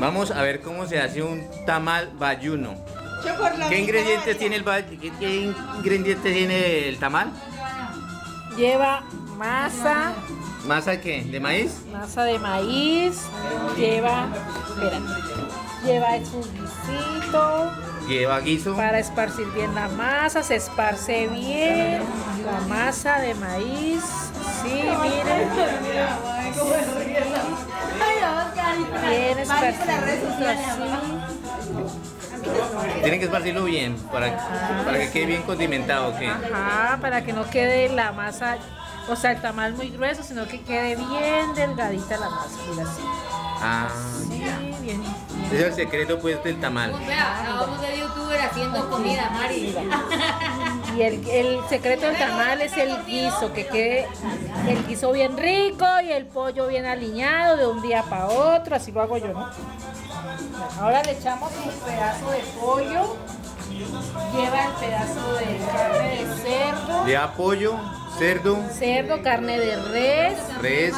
Vamos a ver cómo se hace un tamal bayuno. ¿Qué ingredientes tiene el qué, qué ingredientes tiene el tamal? Lleva masa, ¿Masa qué? ¿De maíz? masa de maíz, lleva, espera, lleva un guisito Lleva guiso. para esparcir bien la masa, se esparce bien la masa de maíz, bien así, Tienen que esparcirlo bien para, para que quede bien condimentado. ¿qué? ajá, para que no quede la masa, o sea, el tamal muy grueso, sino que quede bien delgadita la masa, así, Ah, sí, bien, ese es el secreto pues del tamal. Vea, acabamos de youtuber haciendo comida, Mari. Y el, el secreto del tamal es el guiso, que quede el guiso bien rico y el pollo bien alineado de un día para otro, así lo hago yo, ¿no? Ahora le echamos un pedazo de pollo, lleva el pedazo de carne de cerdo, Lleva pollo, cerdo, cerdo, carne de res, res,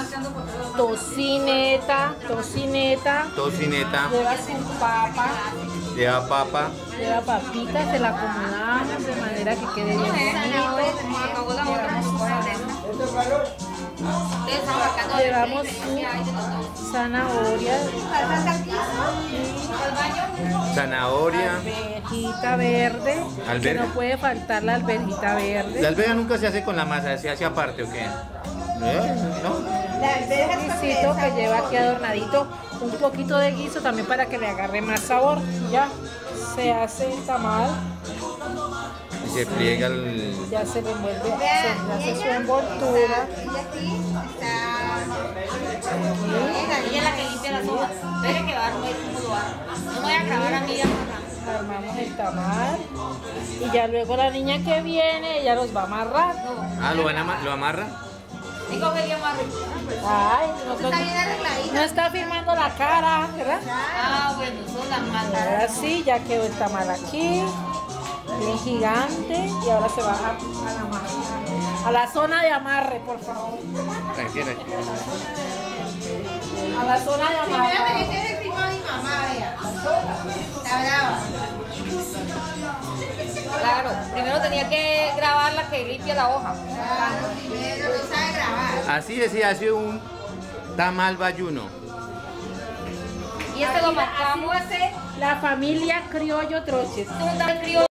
tocineta, tocineta, tocineta, lleva su papa, lleva papa, lleva papitas, se la acomodamos de manera que quede bien bonito. Llevamos zanahoria, zanahoria. alberjita verde, que Alberja. no puede faltar la alberjita verde. La alberga nunca se hace con la masa, se hace aparte o qué? ¿No? Guisito que lleva aquí adornadito un poquito de guiso también para que le agarre más sabor. Ya se hace el tamal, Y se pliega el... ya se le envuelve, se le hace su envoltura. Y aquí está. Ella es la que limpia las. Espere que va a. No voy a grabar a mí ya Armamos el tamal y ya luego la niña que viene ella los va a amarrar. Ah, ¿lo, van a ama- lo amarra? Digo que. Ay, no, Está bien arregladita. no está firmando la cara, ¿verdad? Ah, bueno, son las malas. Ahora sí, ya quedó el tamal aquí, bien gigante, y ahora se va a, a la a la zona de amarre, por favor. Tranquila. A la zona de Primero tenía amarre. que ver el primo de mi mamá, vea. Está brava. Claro, primero tenía que grabar la que limpia la hoja. Claro, primero. Así es, se hace un tamal bayuno. Y este lo marcamos. ser la familia criollo troches. Un criollo